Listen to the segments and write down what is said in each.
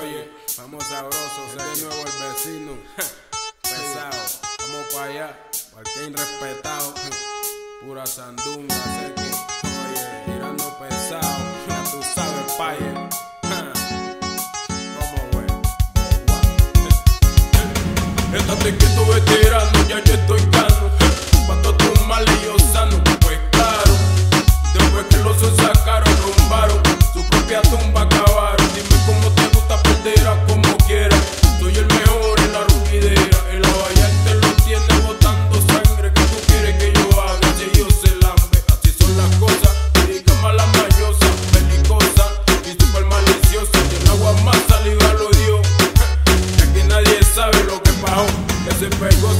Oye, vamos sabrosos, de nuevo el vecino. Pesado, vamos para allá, cualquier irrespetado. Pura sandunga, sé que, oye, tirando pesado. Ya tú sabes, paye. Como bueno, Estate quieto veterano, ya yo estoy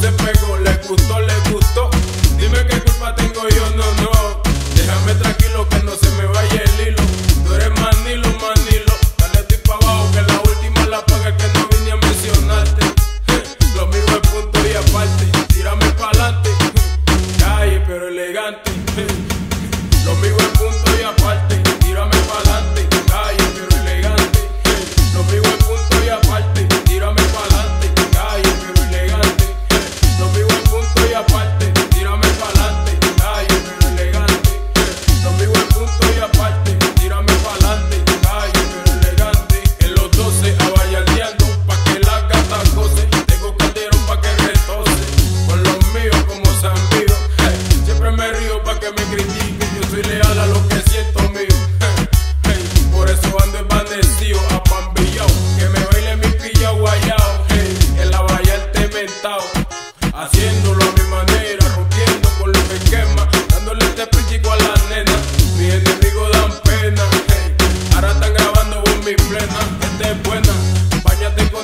se pegó, le gustó, le gustó. Dime qué culpa tengo yo, no, no. Déjame tranquilo que no se me vaya el hilo. Tú eres manilo, manilo. Dale ti pa' abajo que la última la paga que no vine a mencionarte. Lo mío es punto y aparte. Tírame pa'lante. Calle pero elegante. Lo mío es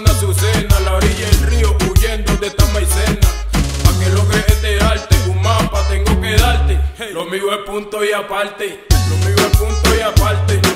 Azucena la orilla del río Huyendo de esta maicena. Pa' que logres este arte Un mapa tengo que darte. Lo mío es punto y aparte Lo mío es punto y aparte